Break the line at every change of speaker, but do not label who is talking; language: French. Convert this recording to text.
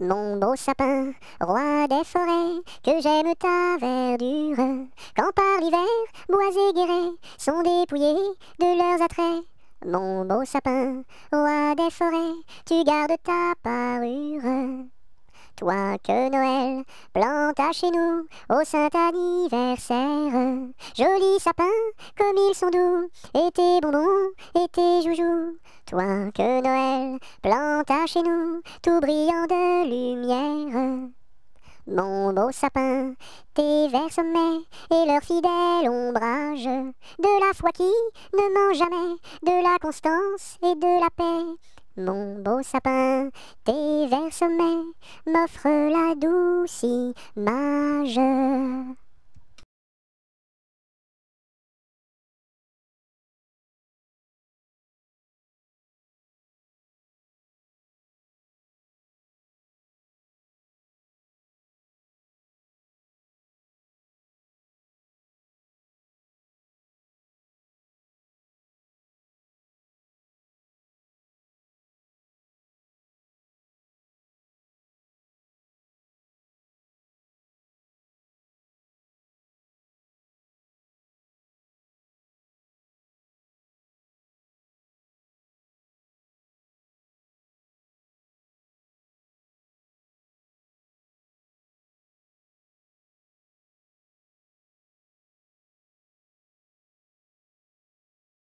Mon beau sapin, roi des forêts, que j'aime ta verdure, quand par l'hiver, bois et guérets sont dépouillés de leurs attraits. Mon beau sapin, roi des forêts, tu gardes ta parure. Toi que Noël planta chez nous au saint anniversaire. Joli sapin, comme ils sont doux, et tes bonbons, et tes joujoux. Toi que Noël planta chez nous, tout brillant de lumière. Mon beau sapin, tes verts sommets et leur fidèle ombrage, de la foi qui ne ment jamais, de la constance et de la paix. Mon beau sapin, tes verts sommets m'offrent la douce image.